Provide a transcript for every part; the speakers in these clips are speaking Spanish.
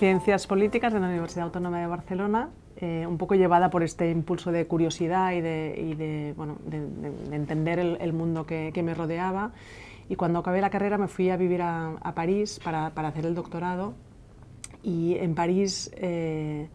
Ciencias Políticas de la Universidad Autónoma de Barcelona, eh, un poco llevada por este impulso de curiosidad y de, bueno, de, entender el, mundo que, me rodeaba. Y cuando acabé la carrera me fui a vivir a, París para, para, hacer el doctorado y en París eh,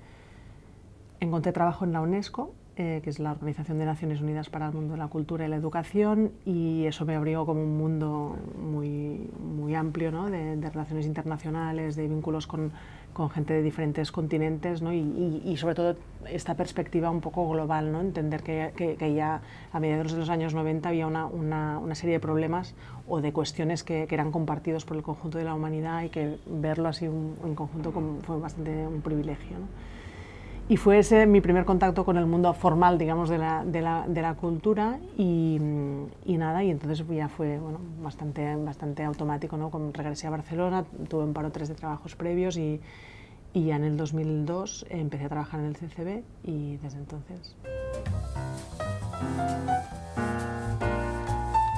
encontré trabajo en la UNESCO eh, que es la Organización de Naciones Unidas para el Mundo de la Cultura y la Educación, y eso me abrió como un mundo muy, amplio ¿no? de, relaciones internacionales, de vínculos con, con gente de diferentes continentes ¿no? y, sobre todo esta perspectiva un poco global, ¿no? entender que, ya a mediados de los años 90 había una, una, una serie de problemas o de cuestiones que, que, eran compartidos por el conjunto de la humanidad y que verlo así en conjunto fue bastante un privilegio. ¿no? Y fue ese mi primer contacto con el mundo formal, digamos, de la, de la, de la cultura y, y, nada, y entonces ya fue bueno, bastante, bastante automático, ¿no? Regresé a Barcelona, tuve un par o tres de trabajos previos y, y ya en el 2002 empecé a trabajar en el CCB y desde entonces...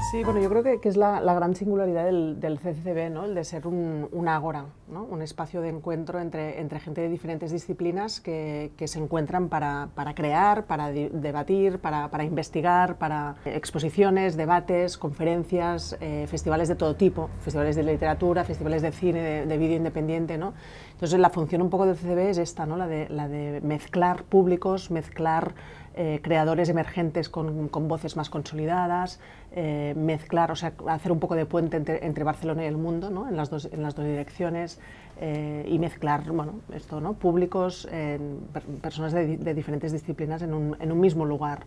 Sí, bueno, yo creo que, que es la, gran singularidad del, del CCCB, ¿no? el de ser un, un ágora, ¿no? un espacio de encuentro entre, entre gente de diferentes disciplinas que, que se encuentran para, para crear, para debatir, para, para, investigar, para exposiciones, debates, conferencias, eh, festivales de todo tipo, festivales de literatura, festivales de cine, de, de vídeo independiente. ¿no? Entonces la función un poco del CCB es esta, ¿no? la, de, la de mezclar públicos, mezclar eh, creadores emergentes con, con, voces más consolidadas, eh, mezclar, o sea, hacer un poco de puente entre, Barcelona y el mundo, ¿no? en, las dos, en las dos direcciones, eh, y mezclar, bueno, esto, ¿no? públicos, personas de, de, diferentes disciplinas en un, en un mismo lugar.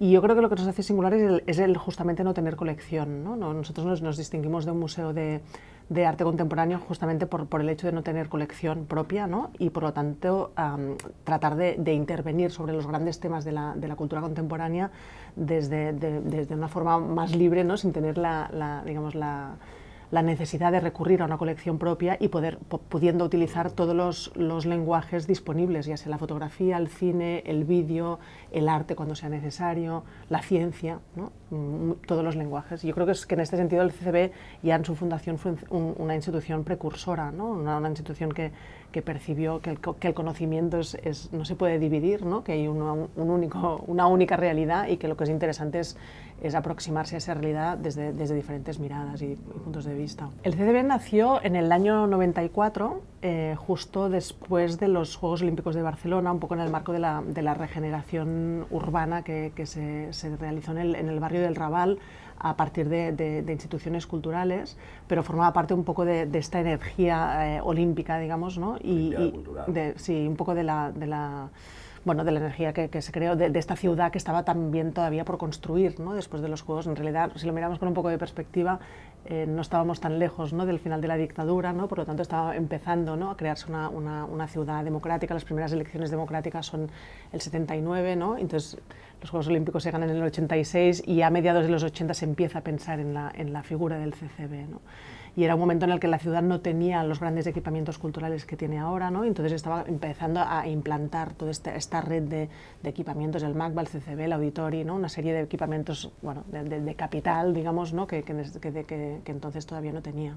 Y yo creo que lo que nos hace singulares es, el, es el justamente no tener colección. ¿no? Nosotros nos, nos distinguimos de un museo de, de arte contemporáneo justamente por, por, el hecho de no tener colección propia ¿no? y por lo tanto tratar de, intervenir sobre los grandes temas de la, de la cultura contemporánea desde, de, desde, una forma más libre, ¿no? sin tener la, la digamos, la, la necesidad de recurrir a una colección propia y poder, pudiendo utilizar todos los, los, lenguajes disponibles, ya sea la fotografía, el cine, el vídeo, el arte cuando sea necesario, la ciencia. Mm, todos los lenguajes. Yo creo que, es, que en este sentido el CCB ya en su fundación fue un, una institución precursora, ¿no? una, institución que, que percibió que el, conocimiento es, no se puede dividir, ¿no? que hay una, un único, una única realidad y que lo que es interesante es, es aproximarse a esa realidad desde, desde diferentes miradas y, y, puntos de vista. El CDB nació en el año 94, eh, justo después de los Juegos Olímpicos de Barcelona, un poco en el marco de la, de la regeneración urbana que, que se, se, realizó en el, en el barrio del Raval a partir de, de, de, instituciones culturales, pero formaba parte un poco de, de esta energía eh, olímpica, digamos, ¿no? Y, sí, un poco de la, de la bueno, de la energía que, se creó, de, esta ciudad que estaba también todavía por construir ¿no? después de los Juegos. En realidad, si lo miramos con un poco de perspectiva, eh, no estábamos tan lejos ¿no? del final de la dictadura, ¿no? por lo tanto estaba empezando ¿no? a crearse una, una, una, ciudad democrática. Las primeras elecciones democráticas son el 79, ¿no? entonces los Juegos Olímpicos se ganan en el 86 y a mediados de los 80 se empieza a pensar en la, en la figura del CCB. ¿no? Y era un momento en el que la ciudad no tenía los grandes equipamientos culturales que tiene ahora, ¿no? entonces estaba empezando a implantar toda esta, esta red de, de, equipamientos, el MACBA, el CCB, el Auditori, ¿no? una serie de equipamientos bueno, de, de, de capital, digamos, ¿no? que, que, que, que entonces todavía no tenía.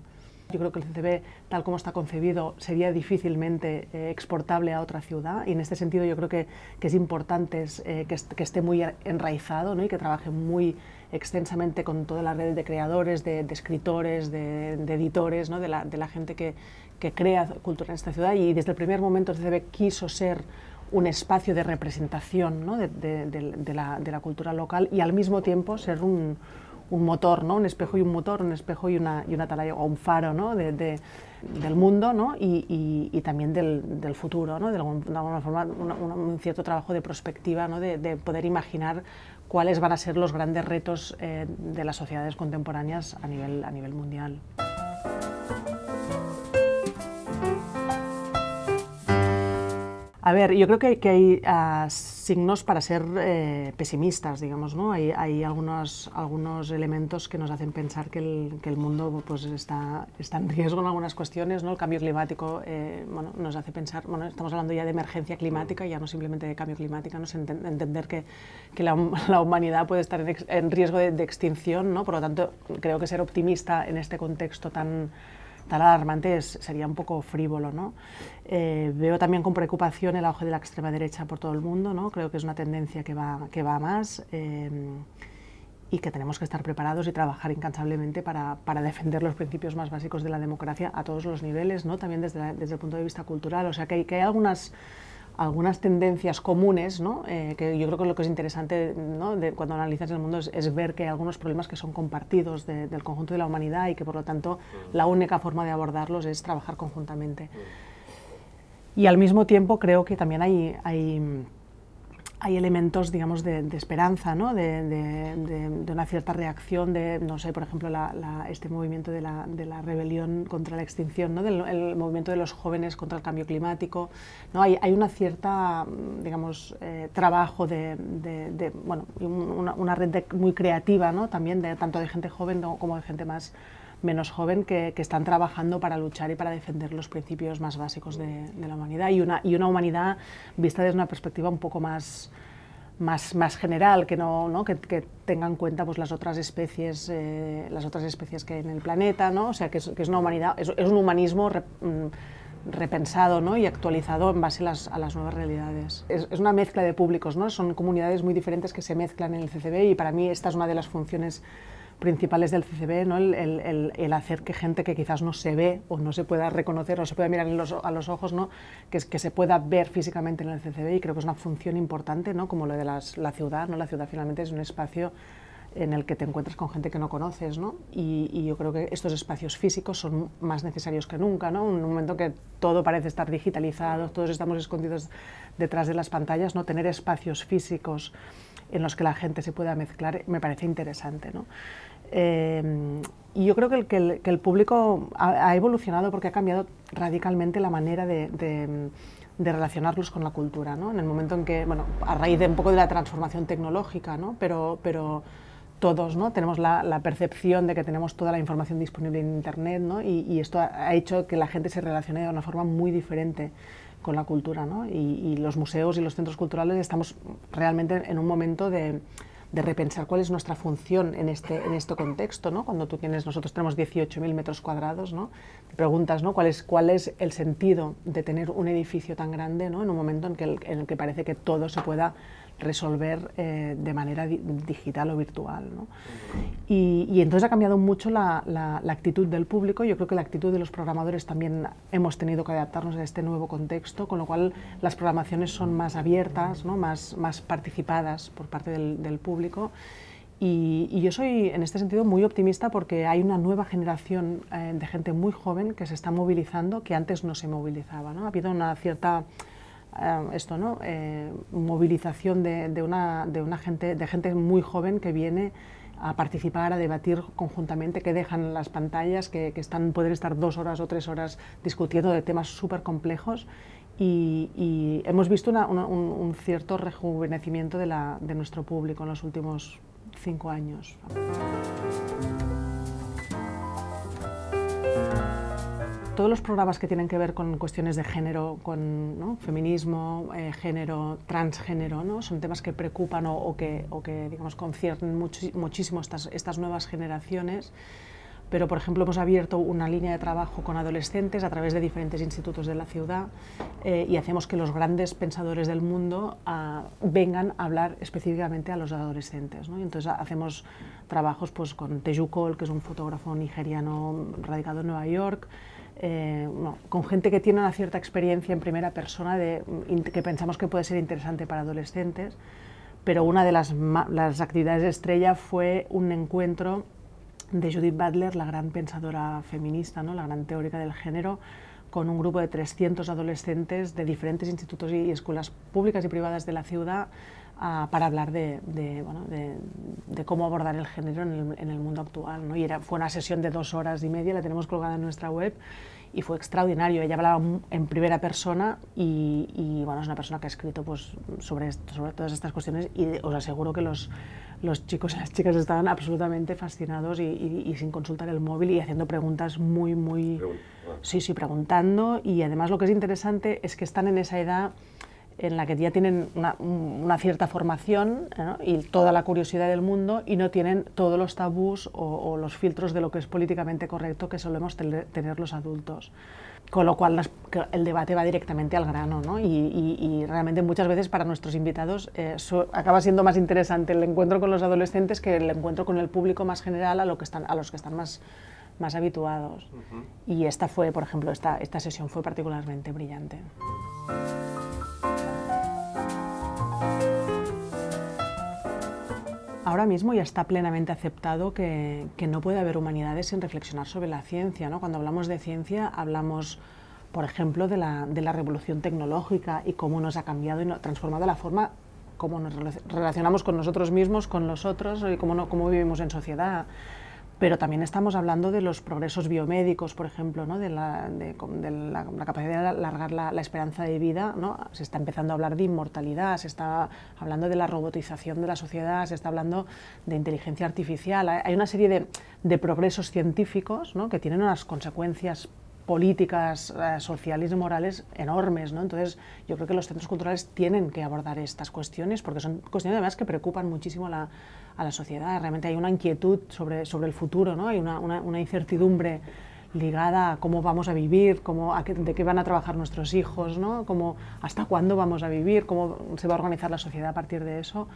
Yo creo que el CCB, tal como está concebido, sería difícilmente eh, exportable a otra ciudad. Y en este sentido yo creo que, es importante eh, que, esté muy enraizado y que trabaje muy extensamente con toda la red de creadores, de, escritores, de, editores, de, la, gente que, crea cultura en esta ciudad. Y desde el primer momento el CCB quiso ser un espacio de representación de la cultura local y al mismo tiempo ser un, un motor, ¿no? un espejo y un motor, un espejo y una, y una atalaya o un faro ¿no? de, de, del mundo ¿no? y, y, también del, del, futuro, ¿no? de, alguna, forma una, un cierto trabajo de prospectiva, ¿no? de, de, poder imaginar cuáles van a ser los grandes retos eh, de las sociedades contemporáneas a nivel, a nivel mundial. A ver, yo creo que, hay uh, signos para ser eh, pesimistas, digamos, ¿no? Hay, hay, algunos, elementos que nos hacen pensar que el, mundo pues, está, en riesgo en algunas cuestiones, ¿no? El cambio climático eh, bueno, nos hace pensar, bueno, estamos hablando ya de emergencia climática, ya no simplemente de cambio climático, ¿no? Ent entender que, la, humanidad puede estar en, en riesgo de, de, extinción, ¿no? Por lo tanto, creo que ser optimista en este contexto tan tan alarmante sería un poco frívolo. ¿no? Eh, veo también con preocupación el auge de la extrema derecha por todo el mundo, ¿no? creo que es una tendencia que va, que va a más. Eh, y que tenemos que estar preparados y trabajar incansablemente para, para, defender los principios más básicos de la democracia a todos los niveles, ¿no? también desde, desde el punto de vista cultural. O sea, que hay, que hay algunas, algunas tendencias comunes, ¿no? Eh, que yo creo que lo que es interesante ¿no? de, cuando analizas el mundo es, ver que hay algunos problemas que son compartidos del conjunto de la humanidad y que por lo tanto la única forma de abordarlos es trabajar conjuntamente. Y al mismo tiempo creo que también hay, hay hay elementos, digamos, de, esperanza, ¿no? de, una cierta reacción de, no sé, por ejemplo, la, este movimiento de la, rebelión contra la extinción, ¿no? el movimiento de los jóvenes contra el cambio climático. ¿no? Hay, hay una cierta, digamos, eh, trabajo de, bueno, una, una red muy creativa, ¿no? también tanto de gente joven como de gente más menos joven que, que, están trabajando para luchar y para defender los principios más básicos de, la humanidad y una, y una humanidad vista desde una perspectiva un poco más, más, más general, que, no, ¿no? Que, que, tenga en cuenta pues, las, otras especies, eh, las otras especies que hay en el planeta, ¿no? o sea, que es, que es una humanidad, es, es un humanismo mm, repensado ¿no? y actualizado en base a las, a las nuevas realidades. Es, es, una mezcla de públicos, ¿no? son comunidades muy diferentes que se mezclan en el CCB y para mí esta es una de las funciones principales del CCB, ¿no? el, el, el, hacer que gente que quizás no se ve o no se pueda reconocer o se pueda mirar los, a los ojos, ¿no? que, que se pueda ver físicamente en el CCB y creo que es una función importante, ¿no? como lo de las, la ciudad. ¿no? La ciudad finalmente es un espacio en el que te encuentras con gente que no conoces, ¿no? Y, y, yo creo que estos espacios físicos son más necesarios que nunca, ¿no? En un momento que todo parece estar digitalizado, todos estamos escondidos detrás de las pantallas, ¿no? Tener espacios físicos en los que la gente se pueda mezclar me parece interesante, ¿no? Eh, y yo creo que el, que el, que el público ha, ha, evolucionado porque ha cambiado radicalmente la manera de, de, de, relacionarlos con la cultura, ¿no? En el momento en que, bueno, a raíz de un poco de la transformación tecnológica, ¿no? Pero, pero todos ¿no? tenemos la, la, percepción de que tenemos toda la información disponible en Internet ¿no? y, y, esto ha, ha, hecho que la gente se relacione de una forma muy diferente con la cultura. ¿no? Y, y los museos y los centros culturales estamos realmente en un momento de, de repensar cuál es nuestra función en este, en este contexto, ¿no? Cuando tú tienes, nosotros tenemos 18.000 metros cuadrados, ¿no? Te preguntas, ¿no? ¿Cuál es, ¿Cuál es el sentido de tener un edificio tan grande, ¿no? En un momento en, que el, en el que parece que todo se pueda resolver eh, de manera di digital o virtual. ¿no? Y, y, entonces ha cambiado mucho la, la, la, actitud del público. Yo creo que la actitud de los programadores también hemos tenido que adaptarnos a este nuevo contexto, con lo cual las programaciones son más abiertas, ¿no? más, más participadas por parte del, del público. Y, y, yo soy en este sentido muy optimista porque hay una nueva generación eh, de gente muy joven que se está movilizando que antes no se movilizaba. ¿no? Ha habido una cierta esto, ¿no? Eh, movilización de, de, una, de, una gente, de gente muy joven que viene a participar, a debatir conjuntamente, que dejan las pantallas, que, que están, pueden estar dos horas o tres horas discutiendo de temas súper complejos y, y, hemos visto una, una, un, un, cierto rejuvenecimiento de, la, de nuestro público en los últimos cinco años. Todos los programas que tienen que ver con cuestiones de género, con ¿no? feminismo, eh, género, transgénero, ¿no? son temas que preocupan o, o, que, o que, digamos, conciernen much muchísimo estas, estas nuevas generaciones. Pero, por ejemplo, hemos abierto una línea de trabajo con adolescentes a través de diferentes institutos de la ciudad eh, y hacemos que los grandes pensadores del mundo uh, vengan a hablar específicamente a los adolescentes. ¿no? Y entonces hacemos trabajos pues, con Teju Cole, que es un fotógrafo nigeriano radicado en Nueva York, eh, no, con gente que tiene una cierta experiencia en primera persona de, que pensamos que puede ser interesante para adolescentes, pero una de las actividades estrella fue un encuentro de Judith Butler, la gran pensadora feminista, ¿no? la gran teórica del género, con un grupo de 300 adolescentes de diferentes institutos y escuelas públicas y privadas de la ciudad uh, para hablar de, de, bueno, de, de, cómo abordar el género en el, en el mundo actual. ¿no? Y era, fue una sesión de dos horas y media, la tenemos colgada en nuestra web y fue extraordinario. Ella hablaba en primera persona y, y bueno, es una persona que ha escrito pues, sobre, esto, sobre todas estas cuestiones y os aseguro que los, los chicos y las chicas estaban absolutamente fascinados y, y, y, sin consultar el móvil y haciendo preguntas muy, muy... Sí, sí, preguntando y además lo que es interesante es que están en esa edad en la que ya tienen una, cierta formación y toda la curiosidad del mundo y no tienen todos los tabús o, los filtros de lo que es políticamente correcto que solemos tener los adultos. Con lo cual el debate va directamente al grano ¿no? y, realmente muchas veces para nuestros invitados eh, acaba siendo más interesante el encuentro con los adolescentes que el encuentro con el público más general a, lo que están, a los que están más, más habituados. Y esta fue, por ejemplo, esta, esta sesión fue particularmente brillante. Ahora mismo ya está plenamente aceptado que, no puede haber humanidades sin reflexionar sobre la ciencia. ¿no? Cuando hablamos de ciencia hablamos, por ejemplo, de la, de la revolución tecnológica y cómo nos ha cambiado y transformado la forma como nos relacionamos con nosotros mismos, con los otros y cómo, no, cómo vivimos en sociedad pero también estamos hablando de los progresos biomédicos, por ejemplo, ¿no? de, la, capacidad de alargar la, esperanza de vida. ¿no? Se está empezando a hablar de inmortalidad, se está hablando de la robotización de la sociedad, se está hablando de inteligencia artificial. Hay una serie de, progresos científicos que tienen unas consecuencias políticas, eh, sociales y morales enormes. ¿no? Entonces, yo creo que los centros culturales tienen que abordar estas cuestiones porque son cuestiones además que preocupan muchísimo a la, a la sociedad. Realmente hay una inquietud sobre, sobre el futuro, ¿no? hay una, una, incertidumbre ligada a cómo vamos a vivir, cómo, a qué, de qué van a trabajar nuestros hijos, ¿no? cómo, hasta cuándo vamos a vivir, cómo se va a organizar la sociedad a partir de eso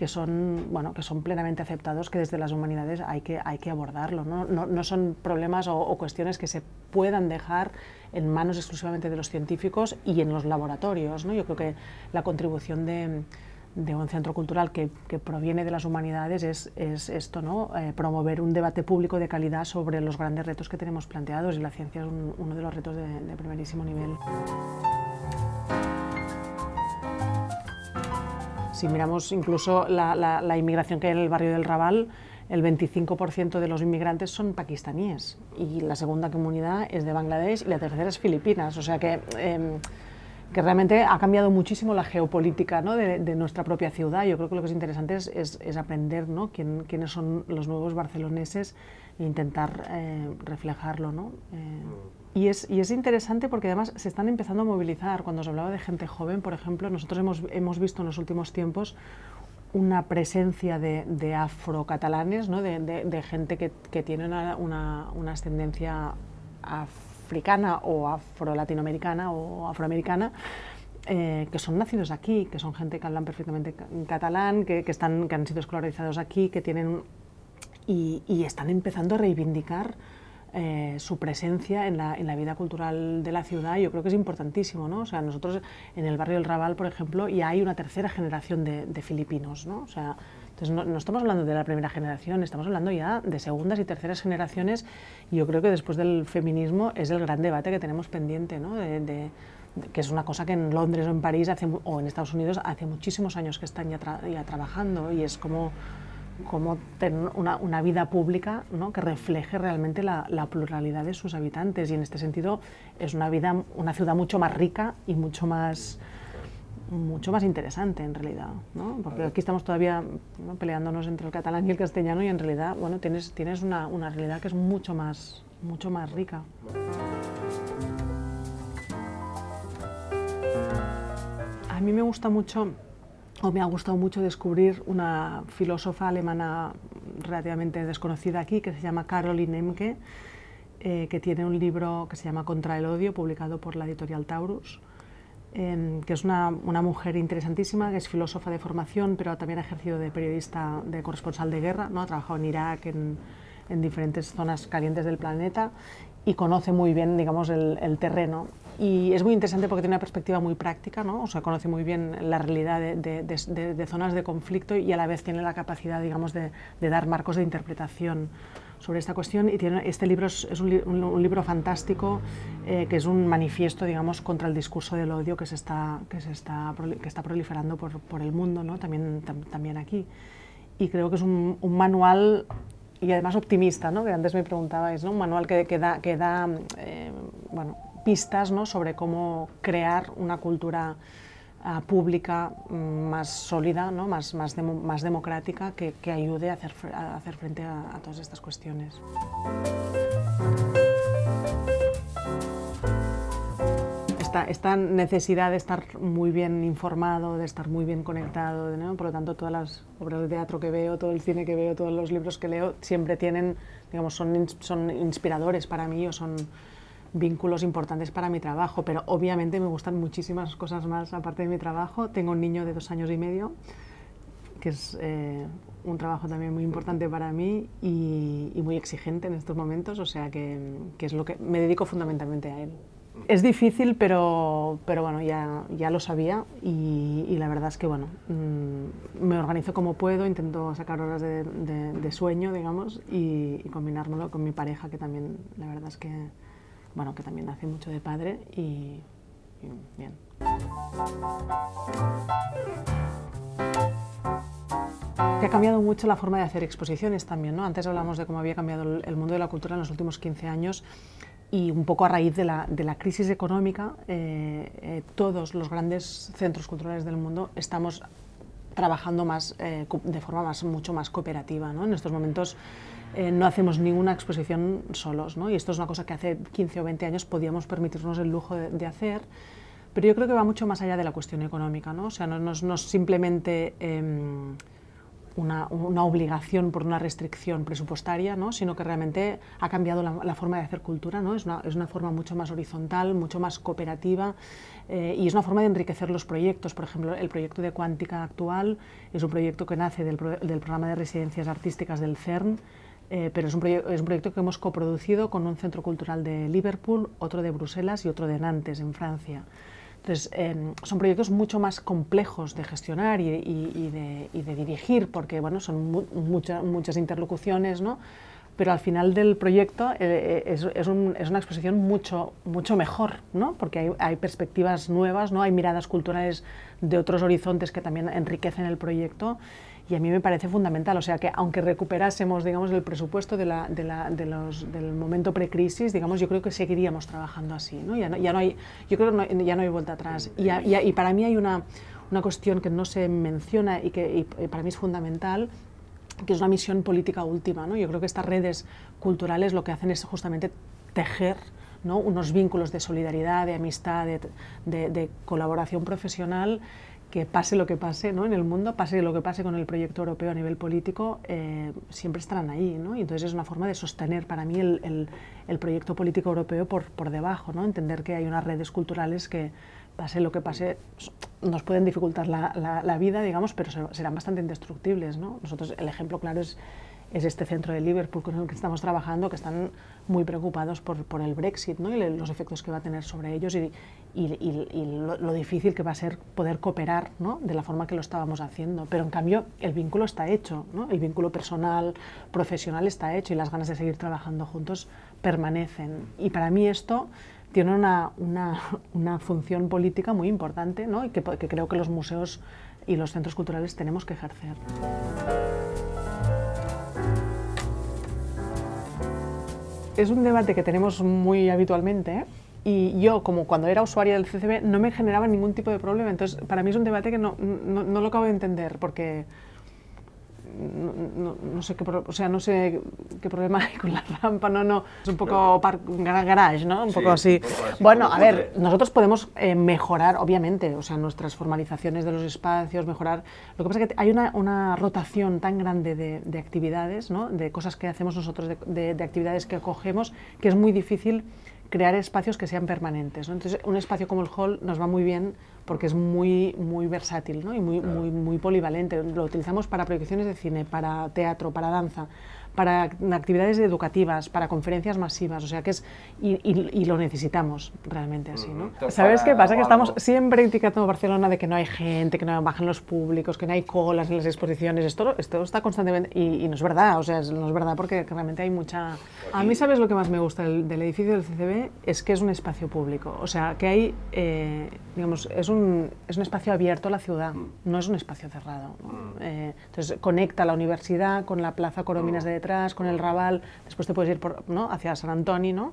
que son, bueno, que son plenamente aceptados, que desde las humanidades hay que, hay que abordarlo. No, no, no son problemas o, o, cuestiones que se puedan dejar en manos exclusivamente de los científicos y en los laboratorios. ¿no? Yo creo que la contribución de, de un centro cultural que, que, proviene de las humanidades es, es esto, ¿no? Eh, promover un debate público de calidad sobre los grandes retos que tenemos planteados y la ciencia es uno de los retos de, de primerísimo nivel. Si miramos incluso la, inmigración que hay en el barrio del Raval, el 25% de los inmigrantes son pakistaníes y la segunda comunidad es de Bangladesh y la tercera es Filipinas. O sea que, em, que realmente ha cambiado muchísimo la geopolítica ¿no? de, nuestra propia ciudad. Yo creo que lo que es interesante es, es, aprender ¿no? Quién, quiénes son los nuevos barceloneses e intentar eh, reflejarlo. ¿no? Eh. Y es, y es, interesante porque además se están empezando a movilizar. Cuando se hablaba de gente joven, por ejemplo, nosotros hemos, hemos visto en los últimos tiempos una presencia de, de afrocatalanes, ¿no? de, gente que, que tiene una, una, ascendencia africana o afro-latinoamericana o afroamericana, eh, que son nacidos aquí, que son gente que hablan perfectamente catalán, que, están, que han sido escolarizados aquí, que tienen... Y están empezando a reivindicar eh, su presencia en la, en la, vida cultural de la ciudad, yo creo que es importantísimo. ¿no? O sea, nosotros en el barrio del Raval, por ejemplo, ya hay una tercera generación de, de filipinos. ¿no? O sea, entonces no, estamos hablando de la primera generación, estamos hablando ya de segundas y terceras generaciones y yo creo que después del feminismo es el gran debate que tenemos pendiente, ¿no? de, que es una cosa que en Londres o en París hace, o en Estados Unidos hace muchísimos años que están ya, ya trabajando y es como como tener una, una, vida pública ¿no? que refleje realmente la, la, pluralidad de sus habitantes y en este sentido es una, vida, una ciudad mucho más rica y mucho más, mucho más interesante en realidad, ¿no? porque aquí estamos todavía peleándonos entre el catalán y el castellano y en realidad bueno, tienes, tienes una, una realidad que es mucho más, mucho más rica. A mí me gusta mucho o me ha gustado mucho descubrir una filósofa alemana relativamente desconocida aquí, que se llama Caroline Emke, eh, que tiene un libro que se llama Contra el odio, publicado por la editorial Taurus, em, que es una, una, mujer interesantísima, que es filósofa de formación, pero también ha ejercido de periodista, de corresponsal de guerra, ¿no? ha trabajado en Irak, en, en diferentes zonas calientes del planeta y conoce muy bien digamos, el, el terreno y es muy interesante porque tiene una perspectiva muy práctica, ¿no? o sea, conoce muy bien la realidad de, de, zonas de conflicto y a la vez tiene la capacidad, digamos, de, dar marcos de interpretación sobre esta cuestión y tiene, este libro es, un, libro fantástico eh, que es un manifiesto digamos contra el discurso del odio que se está que se está que está proliferando por, por el mundo ¿no? también también aquí y creo que es un, manual y además optimista ¿no? que antes me preguntabais ¿no? un manual que, que da, que da eh, bueno pistas ¿no? sobre cómo crear una cultura uh, pública mm, más sólida, ¿no? más, más, más democrática, que, que, ayude a hacer, a hacer frente a, todas estas cuestiones. esta, esta, necesidad de estar muy bien informado, de estar muy bien conectado, ¿no? por lo tanto todas las obras de teatro que veo, todo el cine que veo, todos los libros que leo, siempre tienen, digamos, son, son inspiradores para mí o son vínculos importantes para mi trabajo, pero obviamente me gustan muchísimas cosas más aparte de mi trabajo. Tengo un niño de dos años y medio, que es eh, un trabajo también muy importante para mí y, muy exigente en estos momentos, o sea que, que, es lo que me dedico fundamentalmente a él. Es difícil, pero, pero bueno, ya, ya lo sabía y, la verdad es que bueno, mm, me organizo como puedo, intento sacar horas de, de, sueño, digamos, y, y, combinármelo con mi pareja, que también la verdad es que, bueno, que también hace mucho de padre y, y bien. Que ha cambiado mucho la forma de hacer exposiciones también, ¿no? Antes hablamos de cómo había cambiado el mundo de la cultura en los últimos 15 años y un poco a raíz de la, de la crisis económica, eh, eh, todos los grandes centros culturales del mundo estamos trabajando más, eh, de forma más, mucho más cooperativa. ¿no? En estos momentos no hacemos ninguna exposición solos, ¿no? y esto es una cosa que hace 15 o 20 años podíamos permitirnos el lujo de, hacer, pero yo creo que va mucho más allá de la cuestión económica. ¿no? O sea, no, es simplemente... Em, una, obligación por una restricción presupuestaria, ¿no? sino que realmente ha cambiado la, forma de hacer cultura, ¿no? es, una, forma mucho más horizontal, mucho más cooperativa eh, y es una forma de enriquecer los proyectos. Por ejemplo, el proyecto de Cuántica actual es un proyecto que nace del programa de residencias artísticas del CERN, eh, pero es un, es un, proyecto que hemos coproducido con un centro cultural de Liverpool, otro de Bruselas y otro de Nantes, en Francia. Entonces, em, son proyectos mucho más complejos de gestionar y, de, dirigir, porque bueno, son muchas interlocuciones, ¿no? pero al final del proyecto eh, eh, es, una exposición mucho, mucho mejor, ¿no? porque hay, hay, perspectivas nuevas, ¿no? hay miradas culturales de otros horizontes que también enriquecen el proyecto y a mí me parece fundamental. O sea que aunque recuperásemos digamos, el presupuesto de la, de la, de los, del momento precrisis, digamos, yo creo que seguiríamos trabajando así. ¿no? Ya, no, ya no hay, yo creo que ya no hay vuelta atrás. Y, y, para mí hay una, una, cuestión que no se menciona y que y para mí es fundamental, que es una misión política última. ¿no? Yo creo que estas redes culturales lo que hacen es justamente tejer ¿no? unos vínculos de solidaridad, de amistad, de, de, de colaboración profesional que pase lo que pase ¿no? en el mundo, pase lo que pase con el proyecto europeo a nivel político, eh, siempre estarán ahí. ¿no? Y entonces es una forma de sostener para mí el, el, proyecto político europeo por, por, debajo, ¿no? entender que hay unas redes culturales que, pase lo que pase, nos pueden dificultar la, la, la vida, digamos, pero serán bastante indestructibles. ¿no? Nosotros, el ejemplo claro es es este centro de Liverpool con el que estamos trabajando, que están muy preocupados por, por el Brexit ¿no? y los efectos que va a tener sobre ellos y, y, y lo, difícil que va a ser poder cooperar ¿no? de la forma que lo estábamos haciendo. Pero en cambio el vínculo está hecho, ¿no? el vínculo personal, profesional está hecho y las ganas de seguir trabajando juntos permanecen. Y para mí esto tiene una, una, una función política muy importante ¿no? y que, que creo que los museos y los centros culturales tenemos que ejercer. Es un debate que tenemos muy habitualmente y yo, como cuando era usuaria del CCB, no me generaba ningún tipo de problema. Entonces, para mí es un debate que no, no, no lo acabo de entender porque no, no, sé qué, o sea, no sé qué problema hay con la rampa, no, no, es un poco garage, ¿no? Un poco así. bueno, a ver, nosotros podemos eh, mejorar, obviamente, o sea, nuestras formalizaciones de los espacios, mejorar. Lo que pasa es que hay una, una rotación tan grande de, de, actividades, ¿no? De cosas que hacemos nosotros, de, de actividades que acogemos, que es muy difícil crear espacios que sean permanentes. ¿no? Entonces, un espacio como el hall nos va muy bien porque es muy, muy versátil ¿no? y muy, muy, muy polivalente. Lo utilizamos para proyecciones de cine, para teatro, para danza para actividades educativas, para conferencias masivas, o sea que es, y, y, y lo necesitamos realmente así, ¿no? ¿Sabes qué pasa? Que estamos siempre criticando Barcelona de que no hay gente, que no bajan los públicos, que no hay colas en las exposiciones, esto, esto está constantemente, y, y no es verdad, o sea, no es verdad porque realmente hay mucha... A mí, ¿sabes lo que más me gusta del, del edificio del CCB? Es que es un espacio público, o sea, que hay, eh, digamos, es un, es un espacio abierto a la ciudad, mm. no es un espacio cerrado. ¿no? Mm. Eh, entonces, conecta la universidad con la Plaza Corominas mm. de detrás, con el Raval, después te puedes ir por, ¿no? hacia San Antonio, ¿no?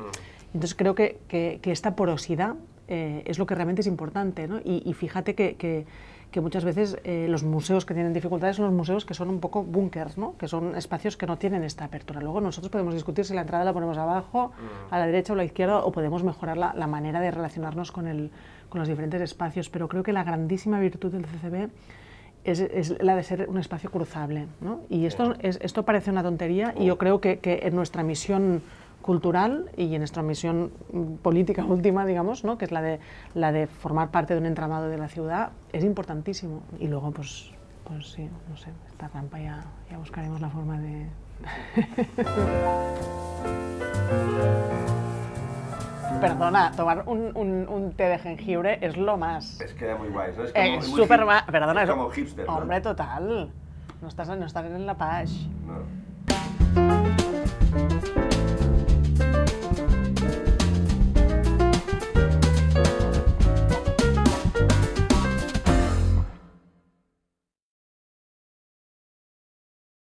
Entonces creo que, que, que esta porosidad eh, es lo que realmente es importante, ¿no? Y, y fíjate que, que, que muchas veces eh, los museos que tienen dificultades son los museos que son un poco búnkers, ¿no? que son espacios que no tienen esta apertura. Luego nosotros podemos discutir si la entrada la ponemos abajo, mm. a la derecha o a la izquierda, o podemos mejorar la, la manera de relacionarnos con, el, con los diferentes espacios, pero creo que la grandísima virtud del CCB es, es, la de ser un espacio cruzable. ¿no? Y esto, es, esto parece una tontería y yo creo que, que en nuestra misión cultural y en nuestra misión política última, digamos, ¿no? que es la de, la de formar parte de un entramado de la ciudad, es importantísimo. Y luego, pues, pues sí, no sé, esta rampa ya, ya buscaremos la forma de... Perdona, tomar un, un, un, té de jengibre es lo más. Es que era muy guay, ¿no? Eh, es como, eh, Perdona, es como hipster. ¿no? Hombre, total. No estás, no estás en la paz. No.